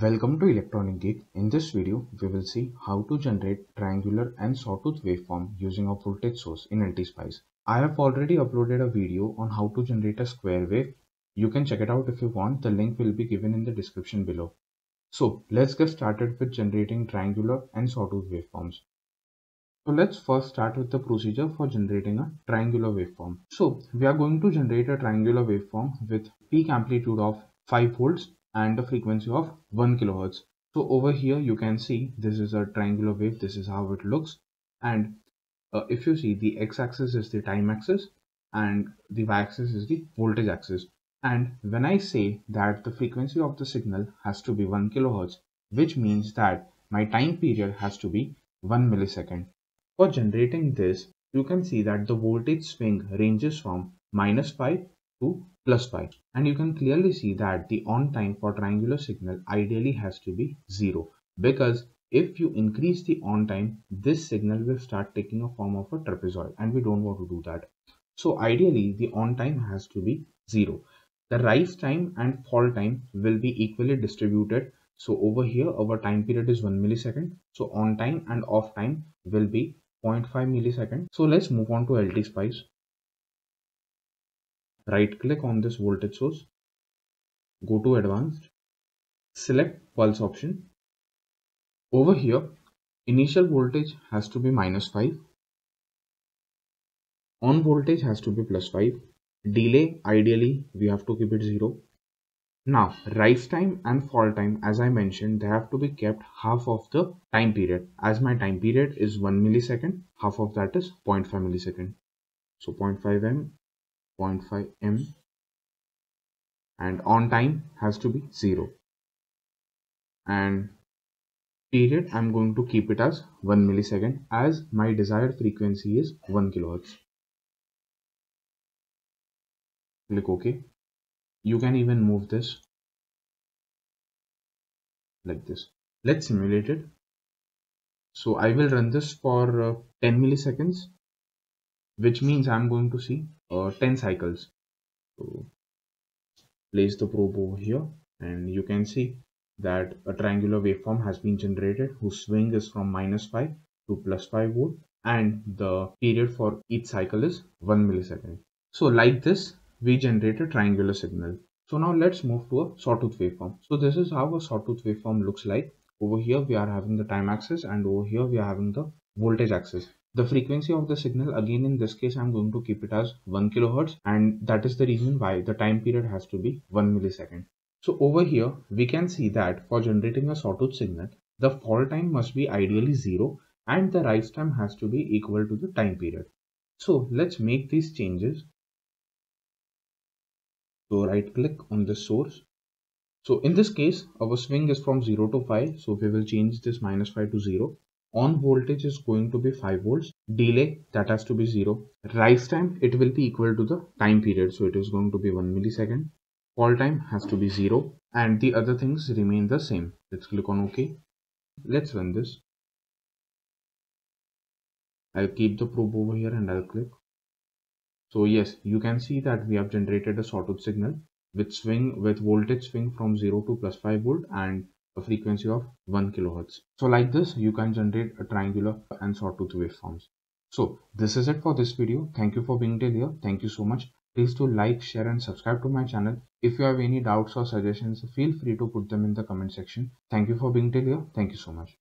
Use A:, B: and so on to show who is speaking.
A: Welcome to Electronic Geek. In this video, we will see how to generate triangular and sawtooth waveform using a voltage source in LTSpice. I have already uploaded a video on how to generate a square wave. You can check it out if you want. The link will be given in the description below. So let's get started with generating triangular and sawtooth waveforms. So let's first start with the procedure for generating a triangular waveform. So we are going to generate a triangular waveform with peak amplitude of 5 volts and a frequency of 1 kilohertz. So over here you can see this is a triangular wave. This is how it looks. And uh, if you see the x-axis is the time axis and the y-axis is the voltage axis. And when I say that the frequency of the signal has to be 1 kilohertz, which means that my time period has to be 1 millisecond. For generating this, you can see that the voltage swing ranges from minus 5 to plus 5 and you can clearly see that the on time for triangular signal ideally has to be 0 because if you increase the on time this signal will start taking a form of a trapezoid and we don't want to do that. So ideally the on time has to be 0 the rise time and fall time will be equally distributed. So over here our time period is 1 millisecond. So on time and off time will be 0.5 millisecond. So let's move on to LTSpice right click on this voltage source go to advanced select pulse option. Over here initial voltage has to be minus 5 on voltage has to be plus 5 delay ideally we have to keep it 0 now rise time and fall time as i mentioned they have to be kept half of the time period as my time period is 1 millisecond half of that is 0.5 millisecond. So 0.5 m 0.5 m and on time has to be 0 and period I'm going to keep it as 1 millisecond as my desired frequency is 1 kilohertz. Click OK. You can even move this like this. Let's simulate it. So I will run this for uh, 10 milliseconds which means I'm going to see uh, 10 cycles. So place the probe over here and you can see that a triangular waveform has been generated whose swing is from minus 5 to plus 5 volt and the period for each cycle is 1 millisecond. So like this we generate a triangular signal. So now let's move to a sawtooth waveform. So this is how a sawtooth waveform looks like. Over here we are having the time axis and over here we are having the voltage axis the frequency of the signal again in this case I'm going to keep it as 1 kilohertz and that is the reason why the time period has to be 1 millisecond. So over here we can see that for generating a sawtooth signal the fall time must be ideally 0 and the rise time has to be equal to the time period. So let's make these changes. So right click on the source. So in this case our swing is from 0 to 5 so we will change this minus 5 to 0 on voltage is going to be 5 volts delay that has to be 0 rise time it will be equal to the time period so it is going to be 1 millisecond. Fall time has to be 0 and the other things remain the same. Let's click on ok. Let's run this. I'll keep the probe over here and i'll click. So yes you can see that we have generated a sawtooth signal with swing with voltage swing from 0 to plus 5 volt and a frequency of 1 kilohertz. So like this, you can generate a triangular and sawtooth waveforms. So this is it for this video. Thank you for being till here. Thank you so much. Please do like, share and subscribe to my channel. If you have any doubts or suggestions, feel free to put them in the comment section. Thank you for being till here. Thank you so much.